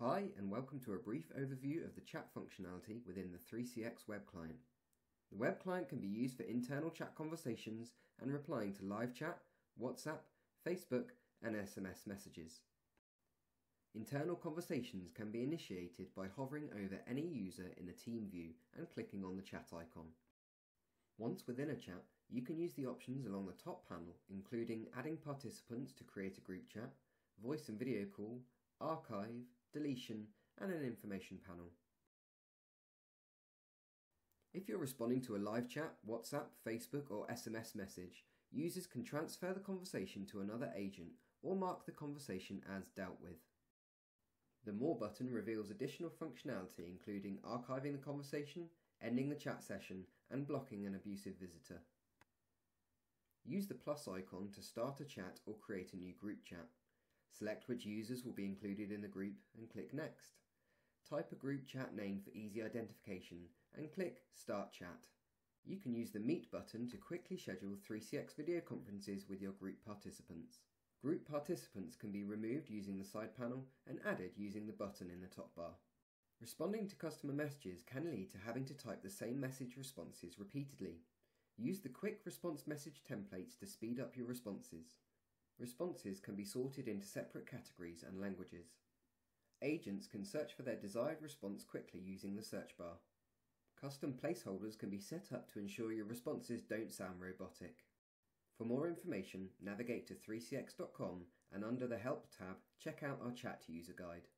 Hi and welcome to a brief overview of the chat functionality within the 3CX web client. The web client can be used for internal chat conversations and replying to live chat, WhatsApp, Facebook and SMS messages. Internal conversations can be initiated by hovering over any user in the team view and clicking on the chat icon. Once within a chat, you can use the options along the top panel including adding participants to create a group chat, voice and video call, archive, deletion, and an information panel. If you're responding to a live chat, WhatsApp, Facebook, or SMS message, users can transfer the conversation to another agent or mark the conversation as dealt with. The More button reveals additional functionality including archiving the conversation, ending the chat session, and blocking an abusive visitor. Use the plus icon to start a chat or create a new group chat. Select which users will be included in the group and click Next. Type a group chat name for easy identification and click Start Chat. You can use the Meet button to quickly schedule 3CX video conferences with your group participants. Group participants can be removed using the side panel and added using the button in the top bar. Responding to customer messages can lead to having to type the same message responses repeatedly. Use the quick response message templates to speed up your responses. Responses can be sorted into separate categories and languages. Agents can search for their desired response quickly using the search bar. Custom placeholders can be set up to ensure your responses don't sound robotic. For more information, navigate to 3cx.com and under the Help tab, check out our chat user guide.